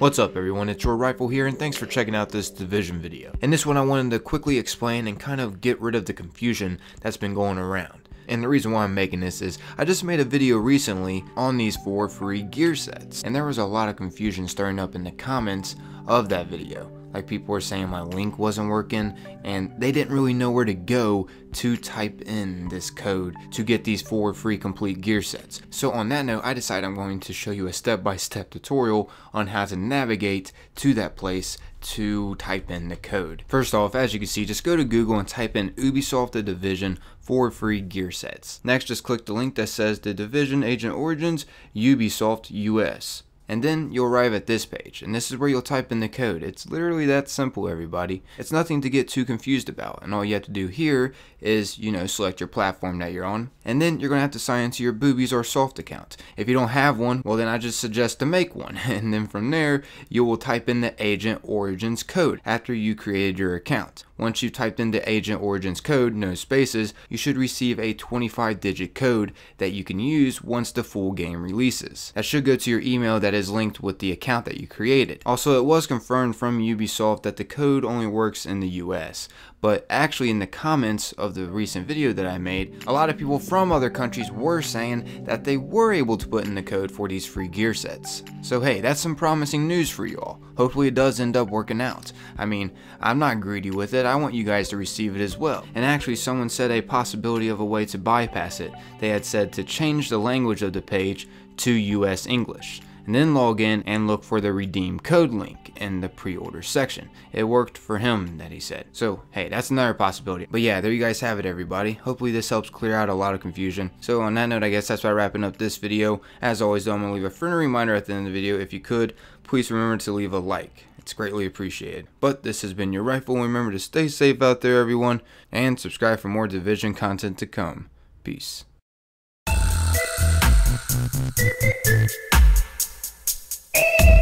What's up everyone, it's your Rifle here and thanks for checking out this Division video. In this one I wanted to quickly explain and kind of get rid of the confusion that's been going around. And the reason why I'm making this is I just made a video recently on these four free gear sets and there was a lot of confusion stirring up in the comments of that video. Like people were saying my link wasn't working and they didn't really know where to go to type in this code to get these four free complete gear sets. So on that note, I decided I'm going to show you a step-by-step -step tutorial on how to navigate to that place to type in the code. First off, as you can see, just go to Google and type in Ubisoft The Division for free gear sets. Next, just click the link that says The Division Agent Origins Ubisoft US and then you'll arrive at this page and this is where you'll type in the code. It's literally that simple everybody. It's nothing to get too confused about and all you have to do here is you know select your platform that you're on and then you're gonna have to sign into your boobies or soft account. If you don't have one well then I just suggest to make one and then from there you will type in the agent origins code after you created your account. Once you've typed in the agent origins code no spaces you should receive a 25 digit code that you can use once the full game releases. That should go to your email that is linked with the account that you created. Also, it was confirmed from Ubisoft that the code only works in the US, but actually in the comments of the recent video that I made, a lot of people from other countries were saying that they were able to put in the code for these free gear sets. So hey, that's some promising news for you all. Hopefully it does end up working out. I mean, I'm not greedy with it, I want you guys to receive it as well. And actually someone said a possibility of a way to bypass it. They had said to change the language of the page to US English and then log in and look for the redeem code link in the pre-order section. It worked for him that he said. So hey, that's another possibility. But yeah, there you guys have it everybody. Hopefully this helps clear out a lot of confusion. So on that note, I guess that's why wrapping up this video. As always though, I'm to leave a friendly reminder at the end of the video. If you could, please remember to leave a like. It's greatly appreciated. But this has been your Rifle. Remember to stay safe out there everyone. And subscribe for more Division content to come. Peace. You.